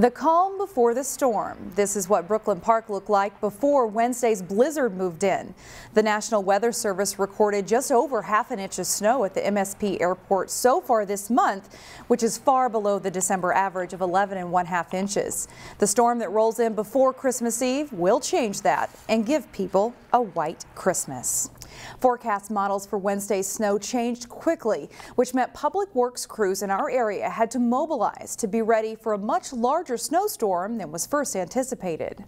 The calm before the storm. This is what Brooklyn Park looked like before Wednesday's blizzard moved in. The National Weather Service recorded just over half an inch of snow at the MSP airport so far this month, which is far below the December average of 11 and one half inches. The storm that rolls in before Christmas Eve will change that and give people a white Christmas. Forecast models for Wednesday's snow changed quickly, which meant public works crews in our area had to mobilize to be ready for a much larger snowstorm than was first anticipated.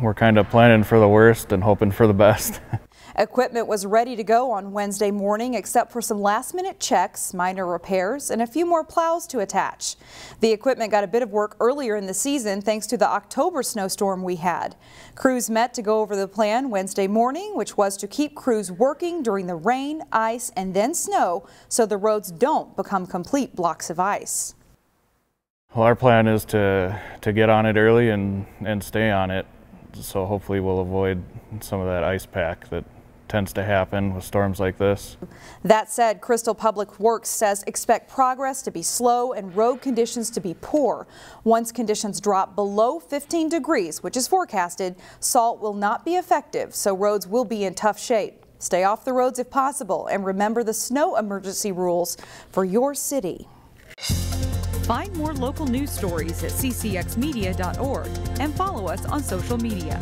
We're kind of planning for the worst and hoping for the best. Equipment was ready to go on Wednesday morning except for some last minute checks, minor repairs, and a few more plows to attach. The equipment got a bit of work earlier in the season thanks to the October snowstorm we had. Crews met to go over the plan Wednesday morning, which was to keep crews working during the rain, ice, and then snow so the roads don't become complete blocks of ice. Well, our plan is to, to get on it early and, and stay on it. So hopefully we'll avoid some of that ice pack that tends to happen with storms like this. That said, Crystal Public Works says expect progress to be slow and road conditions to be poor. Once conditions drop below 15 degrees, which is forecasted, salt will not be effective, so roads will be in tough shape. Stay off the roads if possible and remember the snow emergency rules for your city. Find more local news stories at ccxmedia.org and follow us on social media.